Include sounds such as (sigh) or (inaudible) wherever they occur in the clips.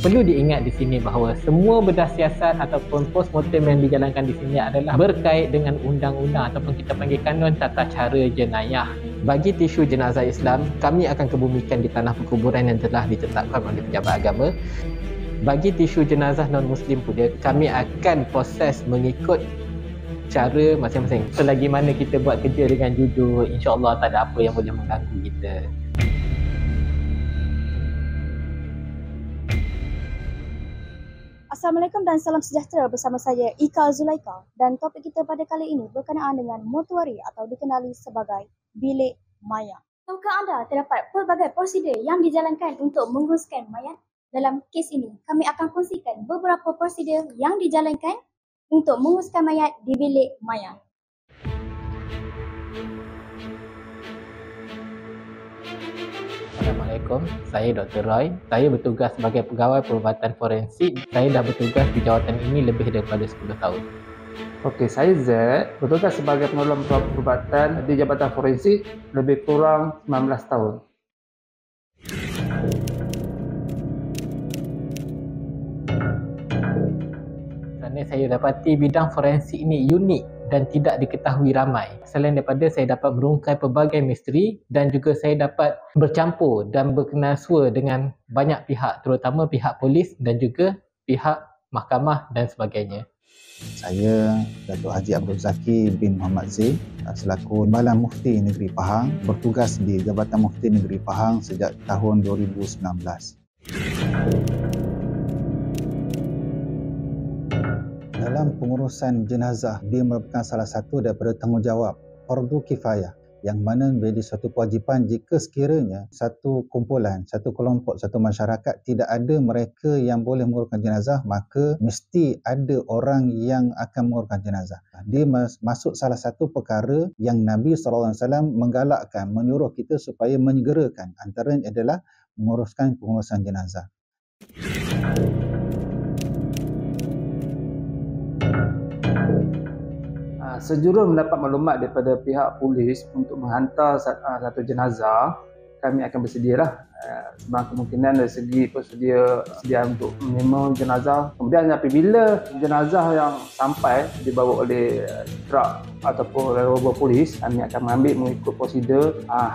Perlu diingat di sini bahawa semua bedah siasat ataupun postmortem yang dijalankan di sini adalah berkait dengan undang-undang ataupun kita panggil kanun tata cara jenayah. Bagi tisu jenazah Islam, kami akan kebumikan di tanah perkuburan yang telah ditetapkan oleh pejabat agama. Bagi tisu jenazah non-Muslim pula, kami akan proses mengikut cara masing-masing. Selagi mana kita buat kerja dengan jujur, insya-Allah tak ada apa yang boleh mengganggu kita. Assalamualaikum dan salam sejahtera bersama saya Ika Zulaika dan topik kita pada kali ini berkenaan dengan mortuari atau dikenali sebagai bilik mayat. Tahukah anda terdapat pelbagai prosedur yang dijalankan untuk menguruskan mayat? Dalam kes ini, kami akan kongsikan beberapa prosedur yang dijalankan untuk menguruskan mayat di bilik mayat. Assalamualaikum, saya Dr. Roy. Saya bertugas sebagai pegawai perubatan forensik. Saya dah bertugas di jawatan ini lebih daripada 10 tahun. Okey, saya Z, bertugas sebagai penolong perubatan di Jabatan Forensik lebih kurang 19 tahun. Kerana saya dapati bidang forensik ini unik dan tidak diketahui ramai. Selain daripada saya dapat merungkai pelbagai misteri dan juga saya dapat bercampur dan berkenal sua dengan banyak pihak terutama pihak polis dan juga pihak mahkamah dan sebagainya. Saya Datuk Haji Abdul Zaki bin Muhammad Zain selaku Timbalan Mufti Negeri Pahang bertugas di Jabatan Mufti Negeri Pahang sejak tahun 2019. Dalam pengurusan jenazah dia merupakan salah satu daripada tanggungjawab fardu kifayah yang mana menjadi suatu kewajipan jika sekiranya satu kumpulan, satu kelompok, satu masyarakat tidak ada mereka yang boleh menguruskan jenazah, maka mesti ada orang yang akan menguruskan jenazah. Dia masuk salah satu perkara yang Nabi SAW menggalakkan, menyuruh kita supaya menyegerakan. Antaranya adalah menguruskan pengurusan jenazah. Sejurus mendapat maklumat daripada pihak polis untuk menghantar ah, satu jenazah, kami akan bersedialah sebarang kemungkinan dari segi persedia sedia untuk menerima jenazah. Kemudian apabila jenazah yang sampai dibawa oleh truk ataupun robot polis, kami akan mengambil mengikut prosedur uh,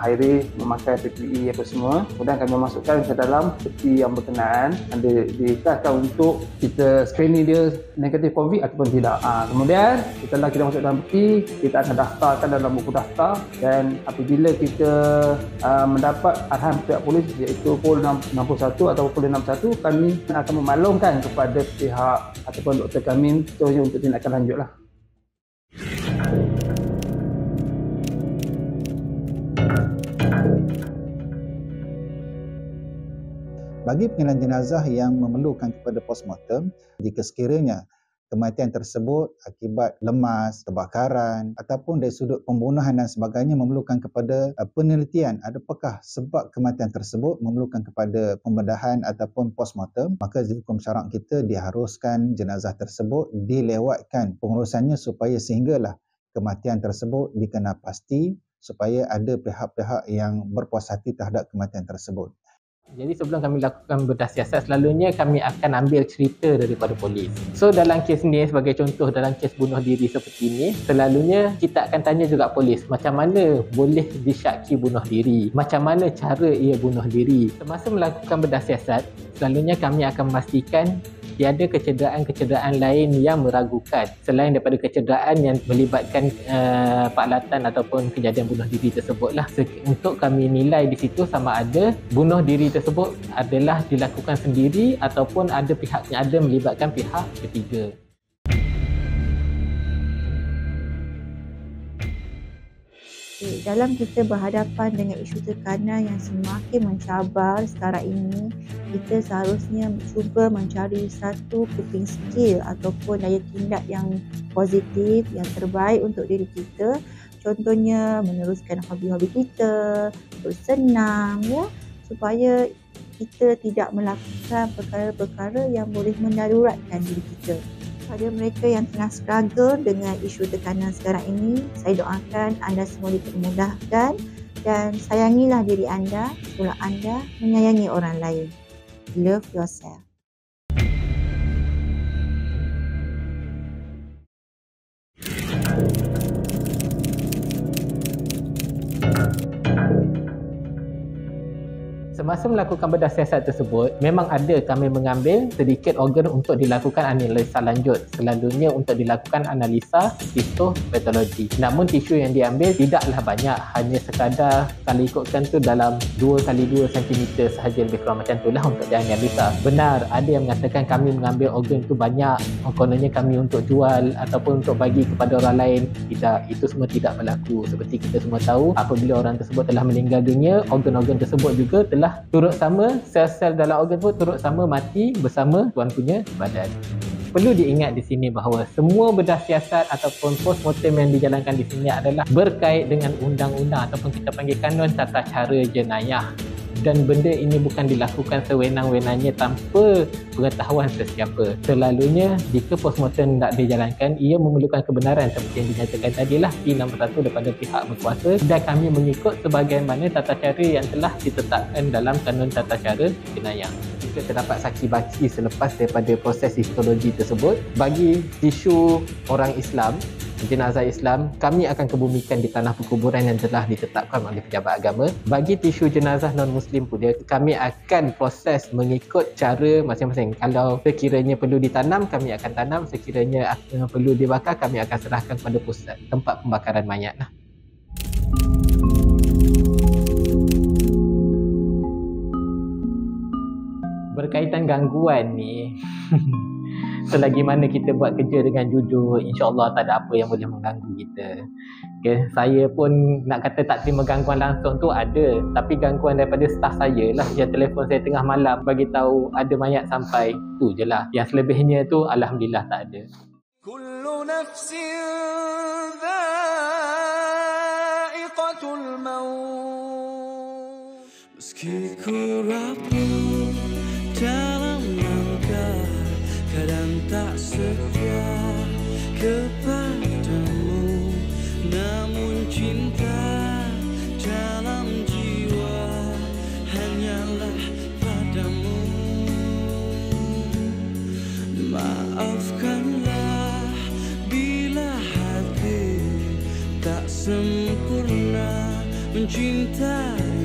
memakai PPE apa semua. Kemudian kami masukkan ke dalam peti yang berkenaan dan di, diikatkan untuk kita screening dia negatif COVID ataupun tidak. Uh, kemudian setelah kita masuk dalam peti, kita akan daftarkan dalam buku daftar dan apabila kita uh, mendapat arahan pihak polis iaitu pukul 61 atau pukul 61 kami akan memaklumkan kepada pihak ataupun doktor kami seterusnya untuk tindakan lanjut lah. Bagi pengenalan jenazah yang memerlukan kepada postmortem, jika sekiranya kematian tersebut akibat lemas, kebakaran ataupun dari sudut pembunuhan dan sebagainya memerlukan kepada uh, penelitian adakah sebab kematian tersebut memerlukan kepada pembedahan ataupun postmortem maka hukum syarak kita diharuskan jenazah tersebut dilewatkan pengurusannya supaya sehinggalah kematian tersebut dikenal pasti supaya ada pihak-pihak yang berpuas hati terhadap kematian tersebut. Jadi sebelum kami lakukan bedah siasat, selalunya kami akan ambil cerita daripada polis. So dalam kes ni, sebagai contoh dalam kes bunuh diri seperti ini, selalunya kita akan tanya juga polis macam mana boleh disyaki bunuh diri, macam mana cara ia bunuh diri. Semasa melakukan bedah siasat, selalunya kami akan memastikan tiada kecederaan-kecederaan lain yang meragukan selain daripada kecederaan yang melibatkan uh, Pak Latan ataupun kejadian bunuh diri tersebutlah untuk kami nilai di situ sama ada bunuh diri tersebut adalah dilakukan sendiri ataupun ada pihak yang ada melibatkan pihak ketiga. Okay, dalam kita berhadapan dengan isu tekanan yang semakin mencabar sekarang ini, kita seharusnya cuba mencari satu coping skill ataupun daya tindak yang positif, yang terbaik untuk diri kita. Contohnya meneruskan hobi-hobi kita, bersenam ya, supaya kita tidak melakukan perkara-perkara yang boleh mendaruratkan diri kita pada mereka yang tengah struggle dengan isu tekanan sekarang ini, saya doakan anda semua dipermudahkan dan sayangilah diri anda, sekolah anda menyayangi orang lain. Love yourself. Semasa melakukan bedah siasat tersebut, memang ada kami mengambil sedikit organ untuk dilakukan analisa lanjut. Selalunya untuk dilakukan analisa histopatologi. Namun tisu yang diambil tidaklah banyak, hanya sekadar kalau ikutkan tu dalam 2 kali 2 cm sahaja lebih kurang macam tu lah untuk dianalisa. Benar, ada yang mengatakan kami mengambil organ tu banyak, kononnya kami untuk jual ataupun untuk bagi kepada orang lain. Tidak, itu semua tidak berlaku. Seperti kita semua tahu, apabila orang tersebut telah meninggal dunia, organ-organ tersebut juga telah turut sama sel-sel dalam organ tu turut sama mati bersama tuan punya badan. Perlu diingat di sini bahawa semua bedah siasat ataupun postmortem yang dijalankan di sini adalah berkait dengan undang-undang ataupun kita panggil kanun tata cara jenayah dan benda ini bukan dilakukan sewenang-wenangnya tanpa pengetahuan sesiapa. Selalunya jika postmortem tidak dijalankan, ia memerlukan kebenaran seperti yang dinyatakan tadi lah P61 daripada pihak berkuasa dan kami mengikut sebagaimana tata cara yang telah ditetapkan dalam kanun tata cara jenayah. Jika terdapat saksi baki selepas daripada proses histologi tersebut, bagi tisu orang Islam, jenazah Islam kami akan kebumikan di tanah perkuburan yang telah ditetapkan oleh pejabat agama. Bagi tisu jenazah non-muslim pun dia kami akan proses mengikut cara masing-masing. Kalau sekiranya perlu ditanam kami akan tanam. Sekiranya perlu dibakar kami akan serahkan kepada pusat tempat pembakaran mayat lah. berkaitan gangguan ni (laughs) selagi mana kita buat kerja dengan jujur insyaAllah tak ada apa yang boleh mengganggu kita. Okay. saya pun nak kata tak terima gangguan langsung tu ada. Tapi gangguan daripada staff saya lah yang telefon saya tengah malam bagi tahu ada mayat sampai tu je lah. Yang selebihnya tu Alhamdulillah tak ada. Kullu nafsin dha'iqatul maut. Meski ku rapuh setia kepadamu. Namun cinta dalam jiwa hanyalah padamu. Maafkanlah bila hati tak sempurna mencintai